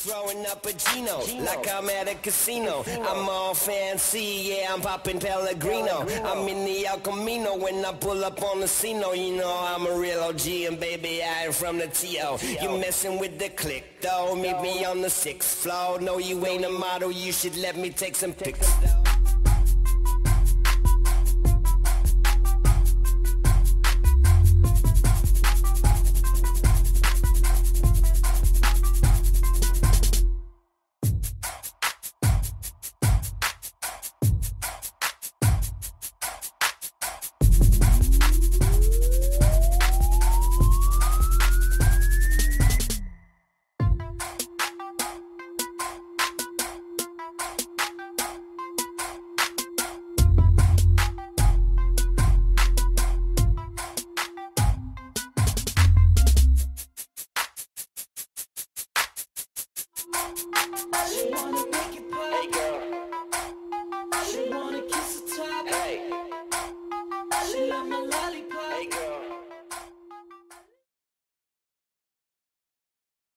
throwing up a Gino, like I'm at a casino. I'm all fancy, yeah, I'm popping Pellegrino. I'm in the El Camino when I pull up on the scene. Oh, you know I'm a real OG and baby I am from the T.O. You messing with the click though, meet me on the sixth floor. No, you ain't a model, you should let me take some pics. She wanna make it pop. Hey girl, She wanna kiss the top. hey, She love my lollipop.